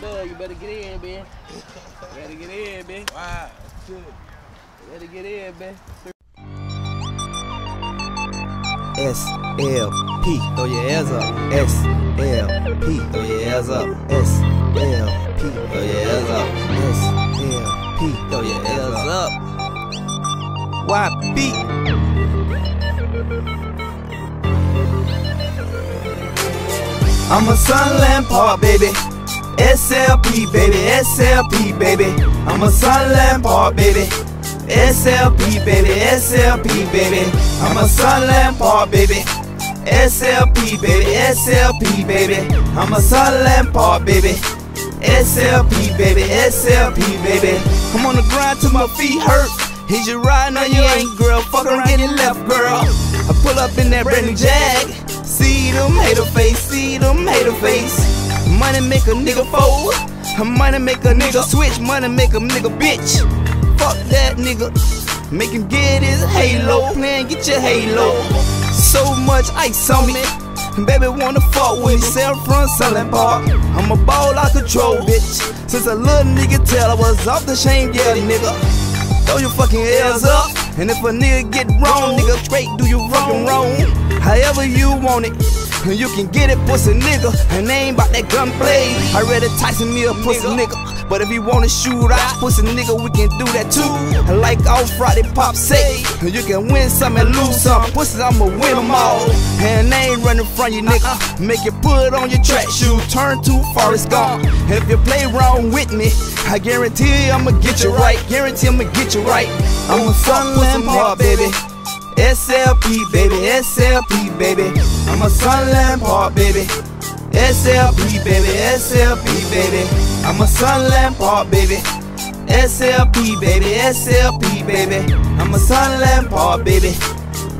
done. You better get in, man. better get in, man. Wow. Better get in, man. S L P, throw your hands up. S L P, throw your hands up. S L P, throw your hands up. S L P, throw your hands up. YB. I'm a Sunland Park, baby. SLP, baby. SLP, baby. I'm a Sunland Park, baby. SLP, baby. SLP, baby. I'm a Sunland Park, baby. SLP, baby. SLP, baby. I'm a Sunland Park, baby. SLP, baby. SLP, baby. I'm on the grind till my feet hurt. He's your ride, now you ain't, girl. Fuck around, get it left, girl. I pull up in that brand new Jag. See them, hater face, see them, hater face. Money make a nigga fold. Money make a nigga switch. Money make a nigga bitch. Fuck that nigga. Make him get his halo. Plan, get your halo. So much ice on me. Baby wanna fuck with me, sell front selling park. I'm a ball out control, bitch. Since a little nigga tell I was off the chain, yeah, nigga. Throw your fucking L's up. And if a nigga get wrong, nigga, straight do you fucking wrong. However you want it. And you can get it, pussy nigga. And they ain't about that gunplay. I read it Tyson me a pussy nigga. But if you wanna shoot out, pussy nigga, we can do that too. And like all Friday Pop say, you can win some and lose some. Pussy, I'ma win them all. And they ain't running from you, nigga. Uh-uh. Make you put on your track shoes, turn too far, it's gone. If you play wrong with me, I guarantee I'ma get you right. Guarantee I'ma get you right. I'm a Sunland Park, baby. SLP, baby, SLP, baby. I'm a Sunland Park, baby. SLP, baby, SLP, baby. I'm a Sunland Park, baby. SLP, baby, SLP, baby. I'm a Sunland Park, baby.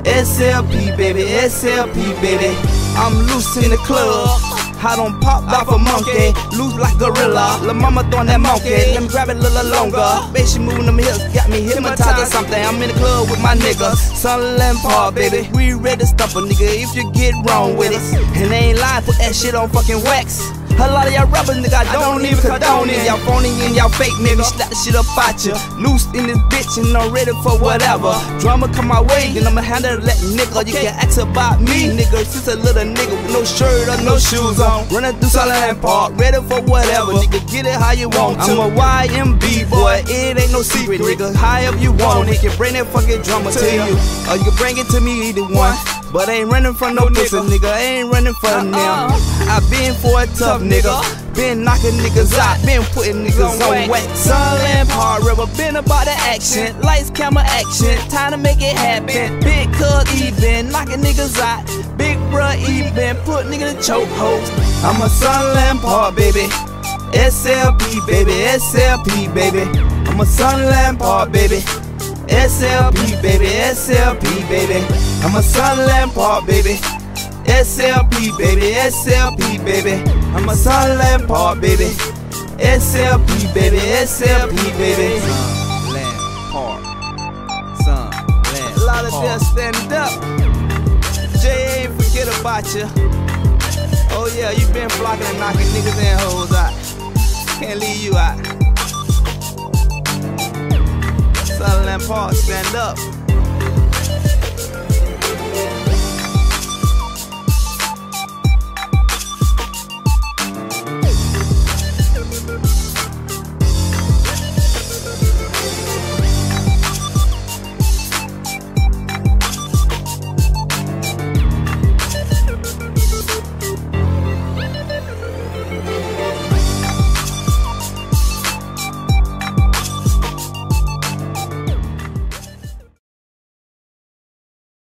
SLP, baby, SLP, baby. I'm loose in the club. I don't pop off a monkey, loose like gorilla. La mama throwing that monkey, let me grab it a little longer. Bitch, she moving them hips, got me hypnotized or something. I'm in the club with my niggas, Sunland Park, baby. We ready to stump a nigga if you get wrong with it. And they ain't lying, put that shit on fucking wax. A lot of y'all rappers, nigga, I don't even condone it. Y'all phony and y'all fake, nigga. Slap the shit up at ya. Loose in this bitch and I'm ready for whatever. Drama come my way, then I'ma handle that nigga. You can ask about me, nigga. Since a little nigga with no shirt or no shoes on. Running through Sunland Park, ready for whatever. Nigga, get it how you want to. I'm a YMB boy, it ain't no secret, nigga. However you want it, you can bring that fucking drama to you. Or you can bring it to me, either one. But I ain't running from no pussy, nigga. I ain't running from uh-uh. them. I been for a tough nigga. Been knocking niggas out, been putting niggas on wax. Sunland Park River, been about the action. Lights, camera, action. Time to make it happen. Big cuz even, knocking niggas out. Big bruh even, put nigga in chokeholds. I'm a Sunland Park, baby. SLP, baby, SLP, baby. I'm a Sunland Park, baby. SLP, baby, SLP, baby. I'm a Sunland Park, baby. SLP, baby, SLP, baby. I'm a Sunland Park, baby. SLP, baby, SLP, baby. Sunland Park. Sunland A lot of them stand up. Jay ain't forget about you. Oh yeah, you been blocking and knocking niggas and hoes out. Can't leave you out. Park, stand up.